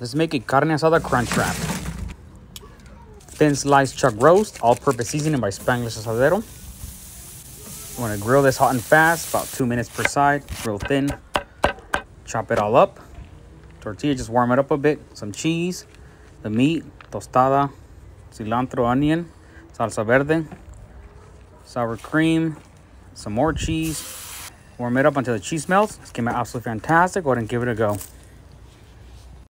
Let's make a carne asada crunch wrap. Thin sliced chuck roast, all-purpose seasoning by Spanglish We're gonna grill this hot and fast, about two minutes per side, real thin. Chop it all up. Tortilla, just warm it up a bit. Some cheese, the meat, tostada, cilantro, onion, salsa verde, sour cream, some more cheese. Warm it up until the cheese melts. It's going to absolutely fantastic. Go ahead and give it a go.